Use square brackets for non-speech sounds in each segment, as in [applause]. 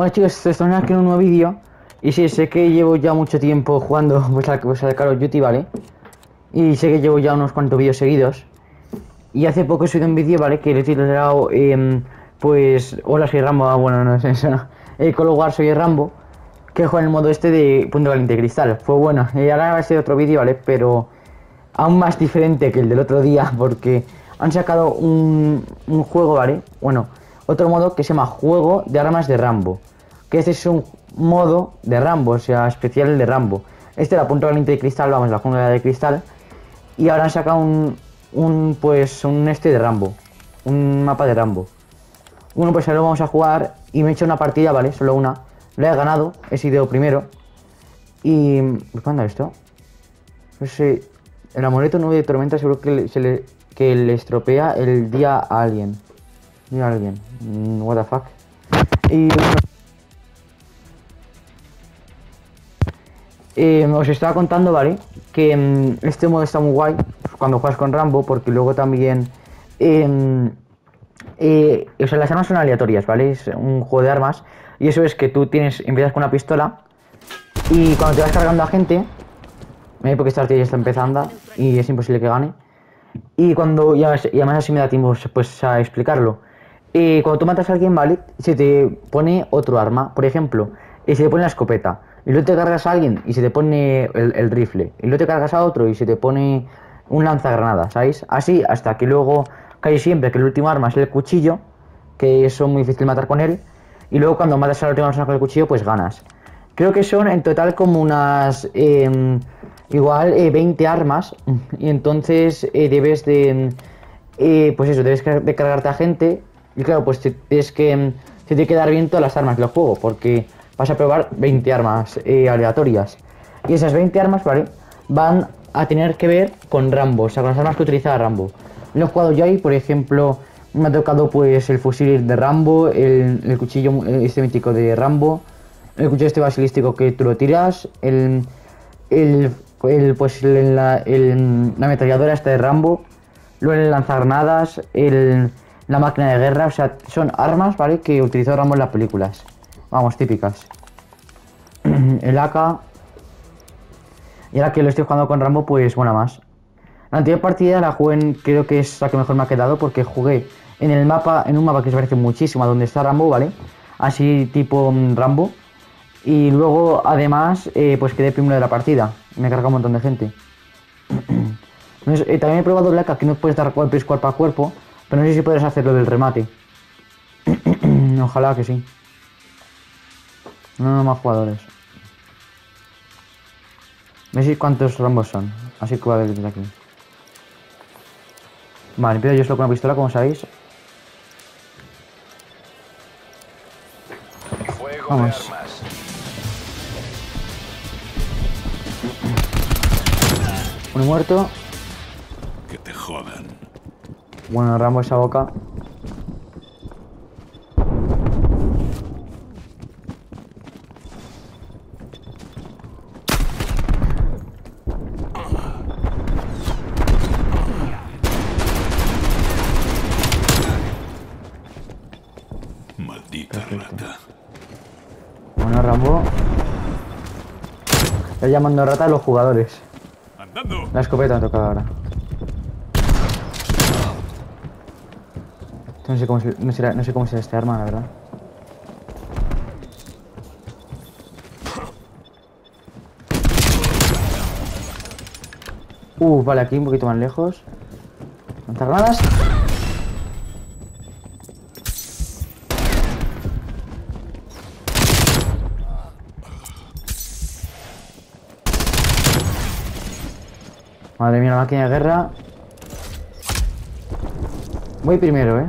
Bueno chicos, estamos aquí en un nuevo vídeo Y sí, sé que llevo ya mucho tiempo jugando [laughs] pues, al, pues, al Call of Duty, ¿vale? Y sé que llevo ya unos cuantos vídeos seguidos Y hace poco he subido un vídeo, ¿vale? Que le he titulado, em, pues... Hola, soy Rambo, ah, bueno, no es eso, no [laughs] eh, Call of War, soy Rambo Que juega en el modo este de punto caliente cristal Fue bueno, y ahora va a ser otro vídeo, ¿vale? Pero aún más diferente que el del otro día [laughs] Porque han sacado un, un juego, ¿vale? Bueno, otro modo que se llama Juego de Armas de Rambo que este es un modo de Rambo, o sea, especial de Rambo. Este era punto de cristal, vamos, la jungla de cristal. Y ahora han sacado un, un, pues, un este de Rambo. Un mapa de Rambo. Bueno, pues ahora lo vamos a jugar y me he hecho una partida, ¿vale? Solo una. Lo he ganado, he sido primero. Y... ¿Cuándo esto? No sé... El amuleto 9 de tormenta seguro que se le, que le estropea el día a alguien. Día a alguien. Mm, what the fuck. Y Eh, os estaba contando, ¿vale? Que mm, este modo está muy guay cuando juegas con Rambo, porque luego también... Em, eh, o sea, las armas son aleatorias, ¿vale? Es un juego de armas. Y eso es que tú tienes, empiezas con una pistola y cuando te vas cargando a gente, porque esta partida ya está empezando y es imposible que gane. Y cuando, y además así me da tiempo pues, a explicarlo. Eh, cuando tú matas a alguien, ¿vale? Se te pone otro arma, por ejemplo, y se te pone la escopeta y luego te cargas a alguien y se te pone el, rifle, y luego te cargas a otro y se te pone un lanzagranada, ¿sabéis? Así hasta que luego cae siempre que el último arma es el cuchillo, que es muy difícil matar con él, y luego cuando matas a la última persona con el cuchillo, pues ganas. Creo que son en total como unas. Em, igual 20 eh, armas, [laughs] y entonces eh, debes de. Eh, pues eso, debes de cargarte a gente, y claro, pues tienes que. Se tiene que dar bien todas las armas del juego, porque vas a probar 20 armas eh, aleatorias. Y esas 20 armas, ¿vale? Van a tener que ver con Rambo, o sea, con las armas que utiliza Rambo. Lo he jugado yo ahí, por ejemplo, me ha tocado pues el fusil de Rambo, el, cuchillo este mítico de Rambo, el cuchillo este basilístico que tú lo tiras, el, el, pues la, la ametralladora esta de Rambo, luego el lanzagranadas, el, la máquina de guerra, o sea, son armas, ¿vale? Que utilizó Rambo en las películas. Vamos, típicas. [clears throat] El AK. Y ahora que lo estoy jugando con Rambo, pues buena más. La anterior partida la jugué creo que es la que mejor me ha quedado porque jugué en el mapa, en un mapa que se parece muchísimo a donde está Rambo, ¿vale? Así tipo mm, Rambo. Y luego, además, eh, pues quedé primero de la partida. Me carga un montón de gente. [clears throat] Eh, también he probado el AK que no puedes dar golpes cuerpo a cuerpo, pero no sé si puedes hacerlo del remate. [clears throat] Ojalá que sí. No, no, más jugadores. ¿Veis cuántos rombos son? Así que voy a ver desde aquí. Vale, empiezo yo solo con una pistola, como sabéis. Vamos. Uno muerto. Que te jodan. Bueno, Rambo esa boca. Bueno, Rambo. Está llamando rata a los jugadores. La escopeta toca ahora. No sé cómo, no, será, no sé cómo será este arma, la verdad. Uh, vale, aquí un poquito más lejos. granadas? Madre mía, la máquina de guerra. Voy primero, ¿eh?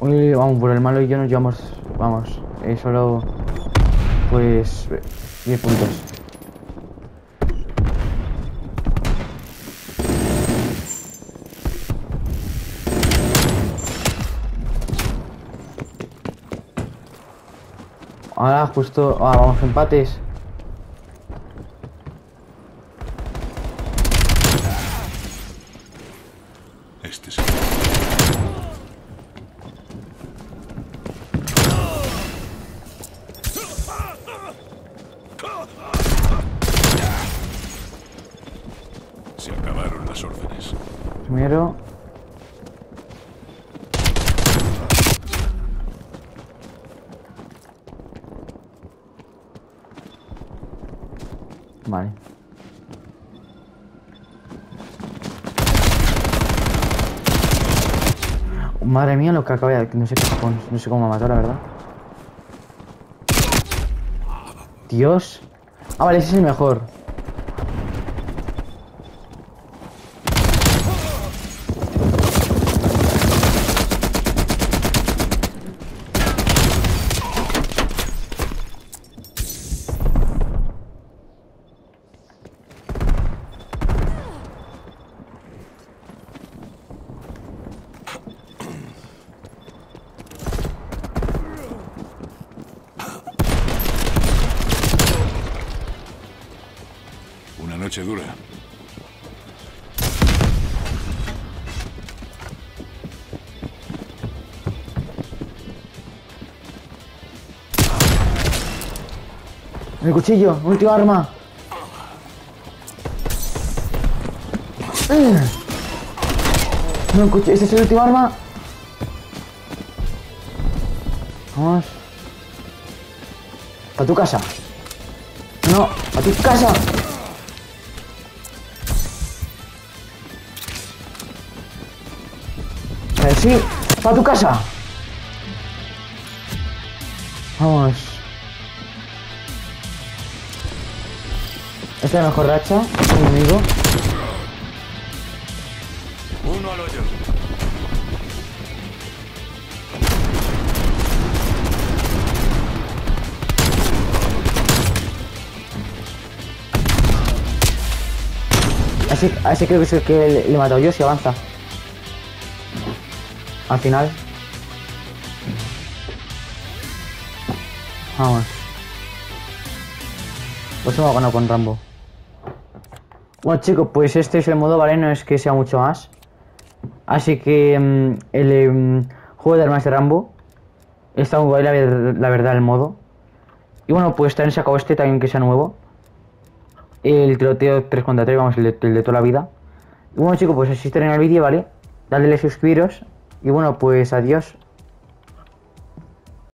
Uy, vamos, por el malo y yo nos llevamos... Vamos, eh, solo... Pues... 10 puntos. Ahora justo... Ah, vamos, empates. Este es... 10 órdenes. Primero. Vale. Madre mía lo que acaba de... No sé cojones, no sé cómo me matado, la verdad. Dios. Ah, vale, ese es el mejor. Noche dura. El cuchillo, última arma. No, cuchillo, ¿ese es el último arma? Vamos. A tu casa. No, a tu casa. Sí, para tu casa. Vamos. Esta es la mejor racha, un amigo. Uno al hoyo. Así, así creo que es el que le, le matado yo si avanza. Al final. Vamos. Pues hemos ganado con Rambo. Bueno chicos, pues este es el modo, ¿vale? No es que sea mucho más. Así que mm, el em, juego de armas de Rambo está muy guay, la, la verdad, el modo. Y bueno, pues también se acabó este también que sea nuevo. El tiroteo 3 contra 3, vamos, el de, el de toda la vida. Y bueno chicos, pues así termina el vídeo, ¿vale? Dadle a suscribiros. Y bueno, pues adiós.